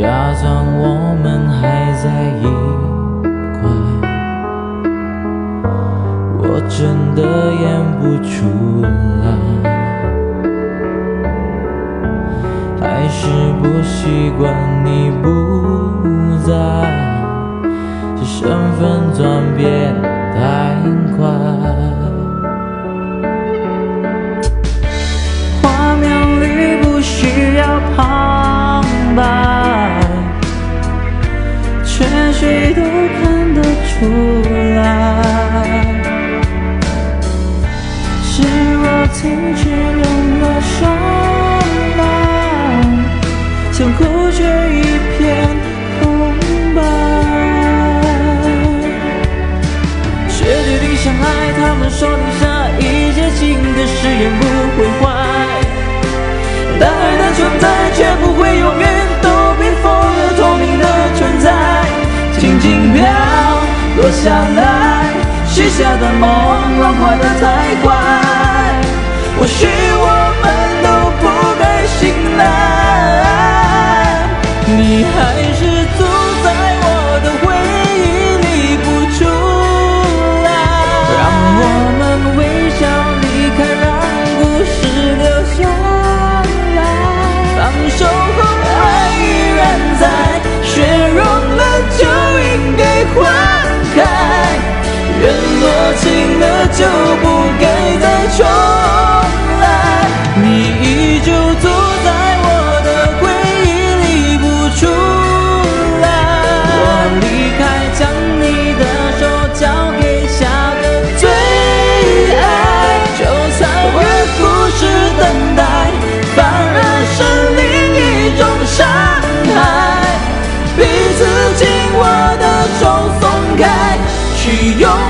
假装我们还在一块我真的演不出来还是不习惯你不在这身份转变太快出来。是我停止用了双眼，想哭却一片空白。却决定相爱，他们说留下一切新的誓言不会坏。但爱的存在却不会永远都冰封而透明的存在，轻轻飘落下来，许下的梦融化的太快，或许我们都不该醒来，你还是住在我的回忆里不出来，让我们微笑离开，让故事留下来。放手后爱依然在，雪融了就应该换开，缘落尽了就不去拥